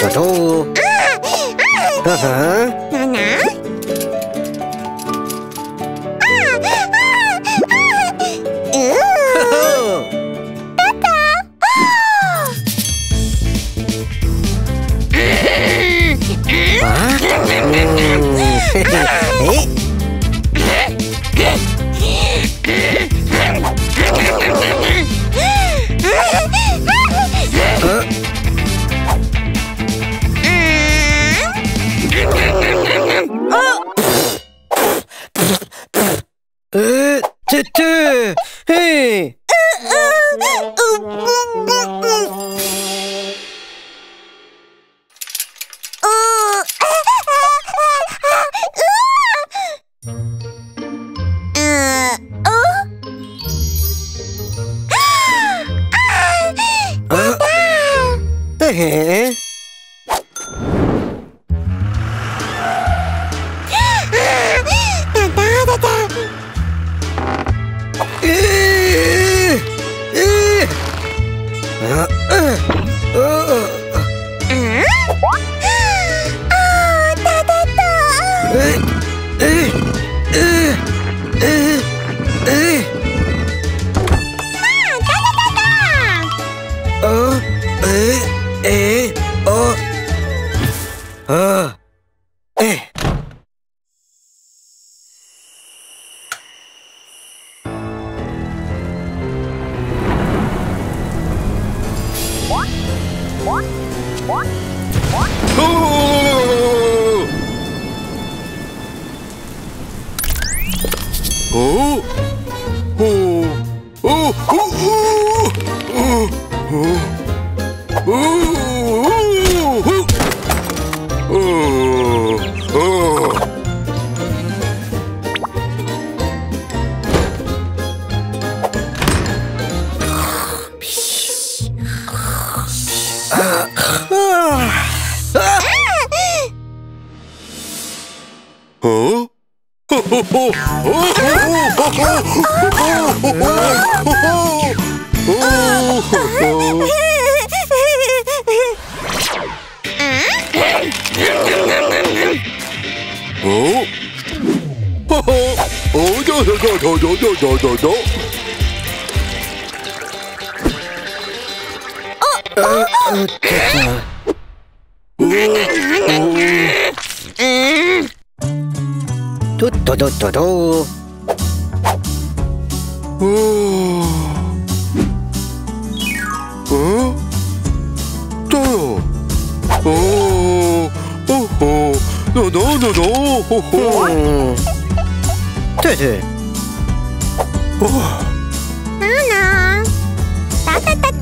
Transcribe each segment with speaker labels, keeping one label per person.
Speaker 1: 小猪。啊啊！¿Qué?
Speaker 2: Ooh.
Speaker 3: と
Speaker 2: っととっとと
Speaker 1: うんてて
Speaker 2: へへへおーほほほ
Speaker 1: ほ
Speaker 3: あだだ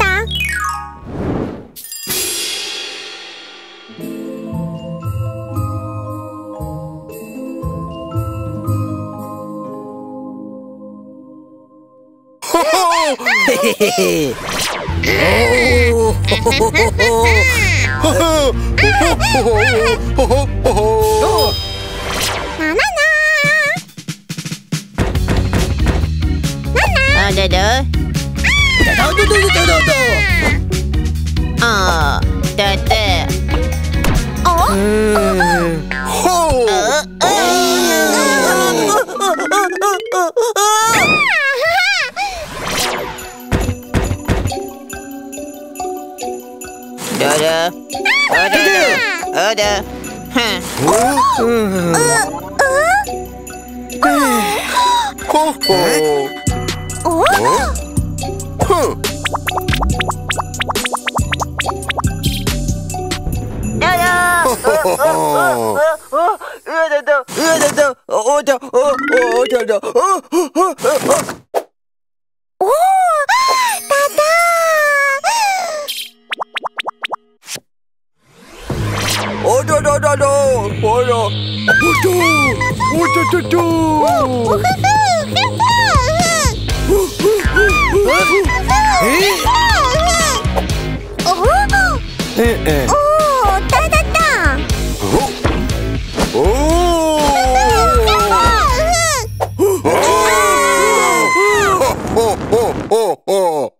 Speaker 1: どどどどどど
Speaker 4: あだって
Speaker 1: う
Speaker 4: だ。あだ 아다다다다 봐라 오토
Speaker 2: 오토토토
Speaker 1: 에에 오
Speaker 3: 따다다
Speaker 2: 오 호호호호 호호호호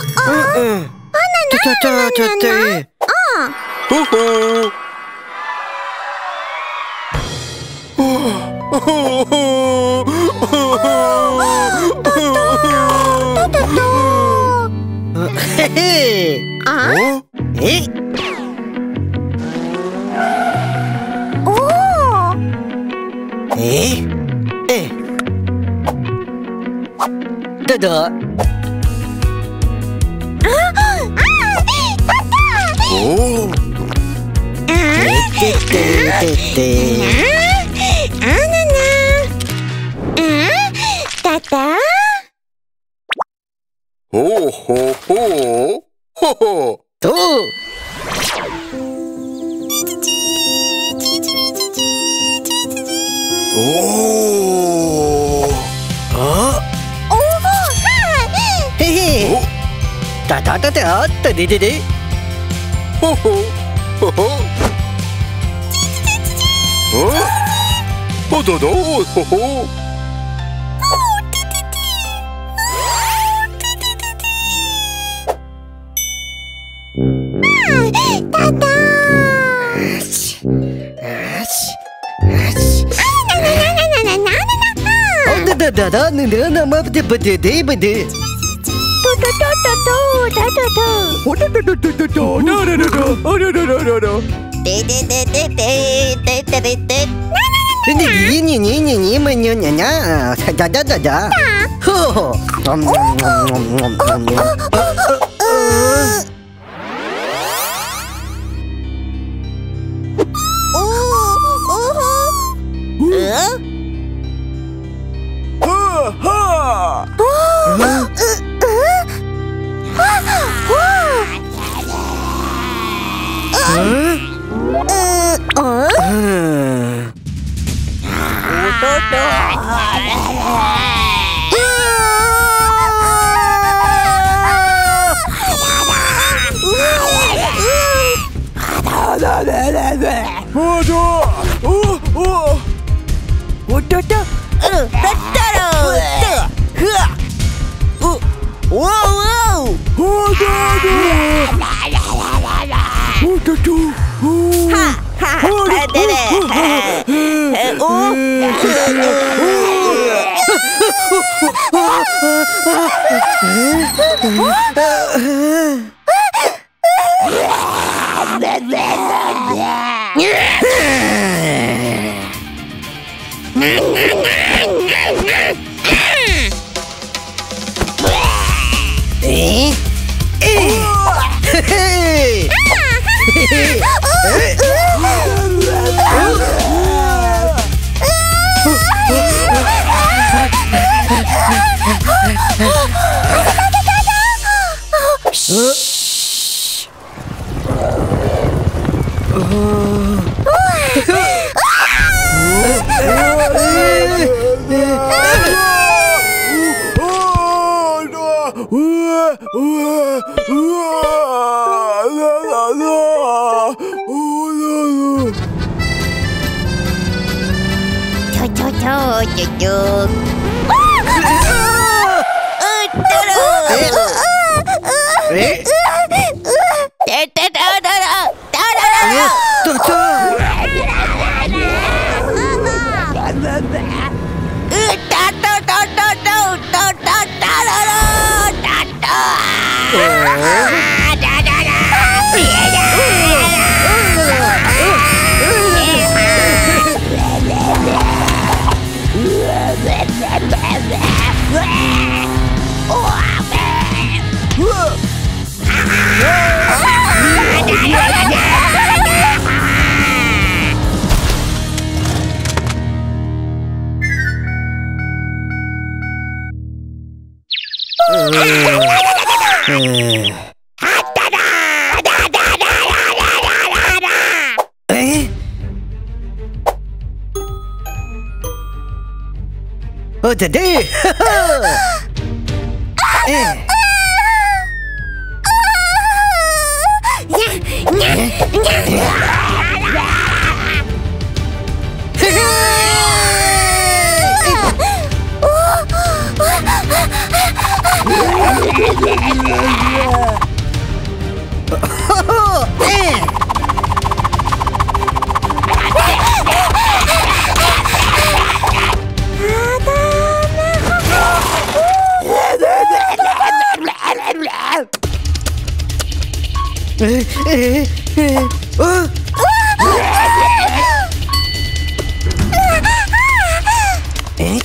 Speaker 3: Từ
Speaker 1: từ,
Speaker 3: từ từ, từ từ,
Speaker 2: từ từ, từ từ, từ từ,
Speaker 1: từ từ.
Speaker 3: って。って。あなな。うん。ただ。
Speaker 2: ほうほうほう。ほほ
Speaker 1: と。
Speaker 2: おお
Speaker 1: あ？
Speaker 3: おおは
Speaker 1: へへ。たたたででで。
Speaker 2: ほほほおおどどほほ
Speaker 3: ただ
Speaker 1: よし。よし。よし。
Speaker 3: なななななな
Speaker 1: あだだだだねななまぶてぶてでぶで。とと
Speaker 3: とととと
Speaker 1: おどどどどどどならららあららららら
Speaker 4: ででででででででででにににに
Speaker 1: Не-не-не-не-не-не-не-не-не. Да-да-да-да. Хо-хо.
Speaker 4: Ha! Ha!
Speaker 1: Choo
Speaker 4: choo choo
Speaker 1: Oddade! eh.
Speaker 3: Nyah, nyah, nyah.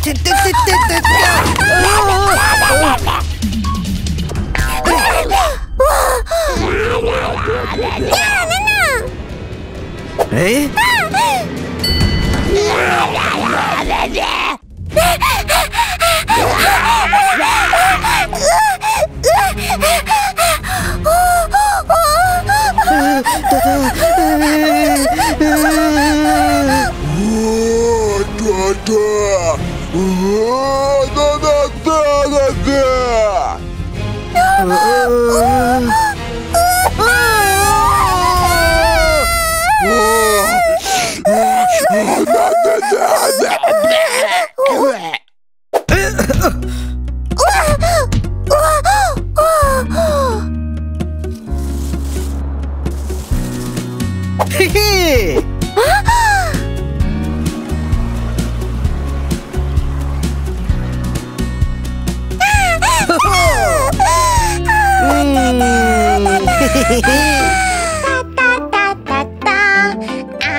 Speaker 1: てててててえ
Speaker 2: Oh,
Speaker 1: 哒
Speaker 3: 哒哒哒哒啊！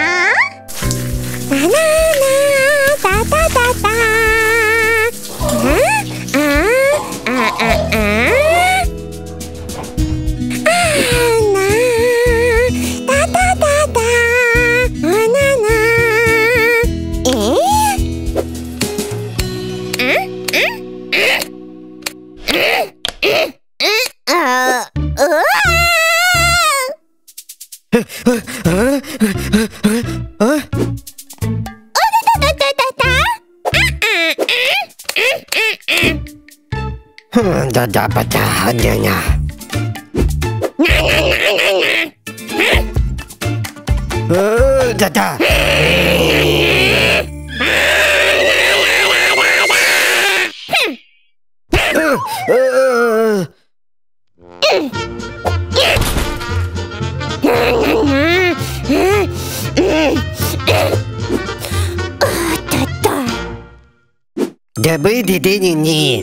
Speaker 3: 啦啦啦！哒哒哒哒！啊啊啊啊啊！啊啦！哒哒哒哒！啊啦啦！诶？嗯嗯嗯嗯嗯
Speaker 4: 啊！
Speaker 1: Tidak dapat tahannya. Tidak. Eh, Аби дитині не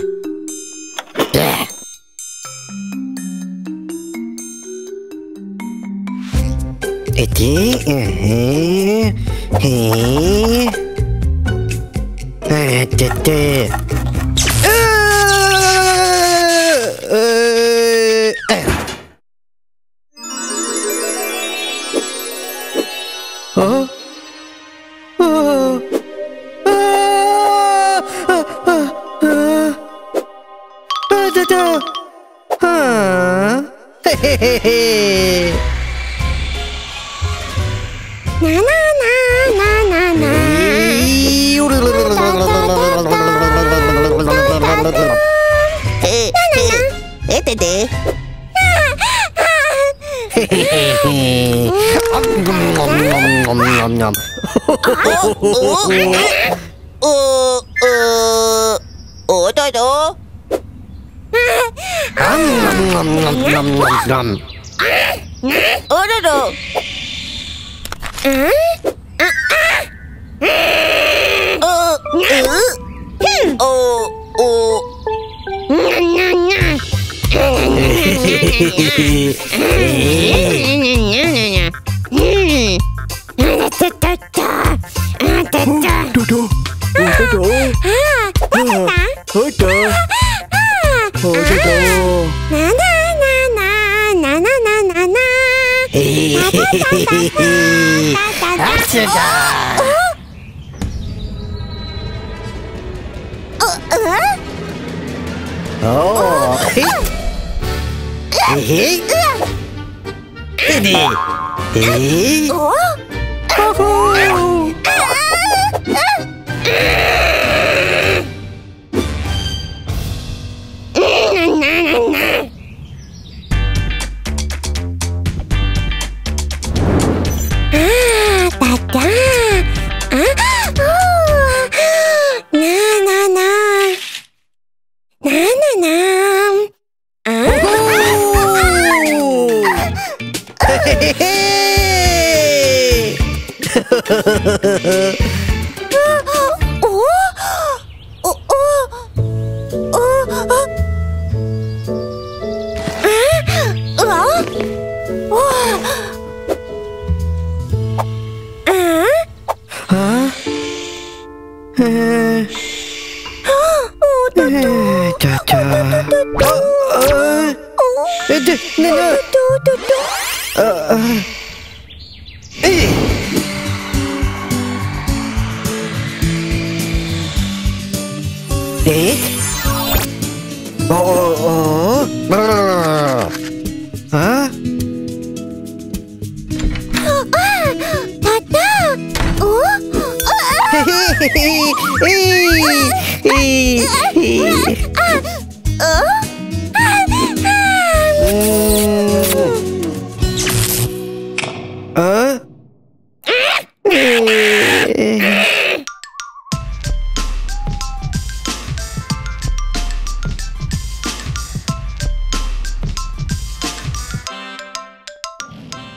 Speaker 1: Іди, іги, і... Ти-ти. Ủa,
Speaker 4: ủa, ủa tôi tôi Ủa đó rồi Ờ, ừ Ồ, ồ
Speaker 1: Hehehehe
Speaker 3: 어? 아, 꽂았다.
Speaker 1: 꽂다. 꽂았다.
Speaker 3: 나나나나나나나나.
Speaker 1: 아프다.
Speaker 3: 어?
Speaker 1: 어? 에헤? 에헤? 에헤? 어?
Speaker 3: na na na
Speaker 1: あ
Speaker 3: パタお？え
Speaker 1: ー、えー、えー、えー